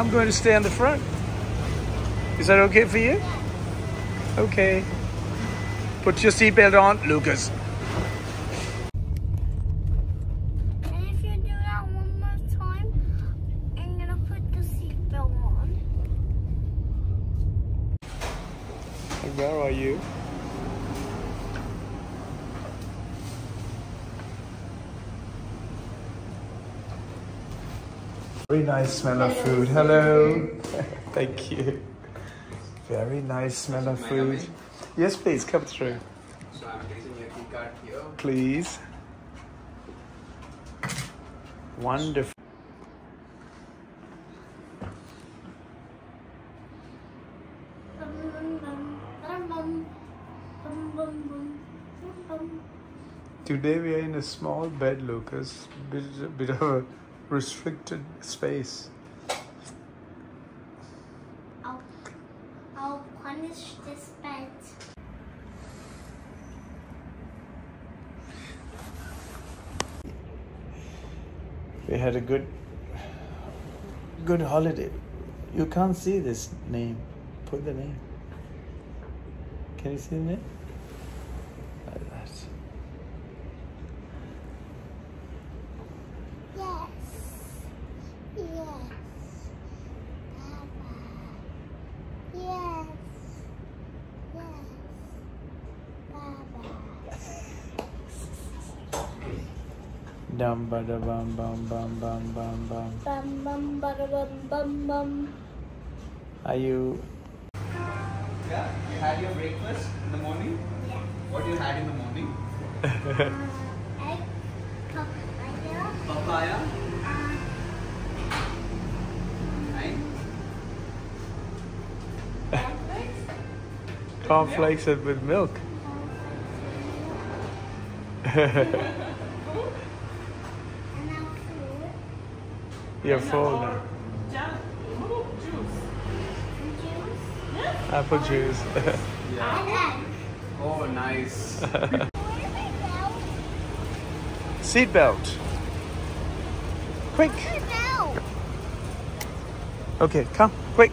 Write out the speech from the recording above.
I'm going to stay on the front. Is that okay for you? Okay. Put your seatbelt on, Lucas. And if you do that one more time, I'm gonna put the seatbelt on. Where are you Very nice smell of food. Hello. Thank you. Very nice smell of food. Yes, please, come through. So I'm placing your key card here. Please. Wonderful. Today we are in a small bed, Lucas. Bit, bit of a restricted space. I'll, I'll punish this bed. We had a good, good holiday. You can't see this name. Put the name. Can you see the name? Like that. Yes. Yes. Papa. Yes. Yes. Papa. Dum ba da bum bum bum bum bum bum. Bum bum bada bum bum bum. Are you? Yeah, you had your breakfast in the morning. Yeah. What you had in the morning? Uh, egg, papaya, Papaya uh, and breakfast, Cornflakes and with milk. Your phone. Apple juice. Oh, nice. Seat belt. Quick. Okay, come, quick.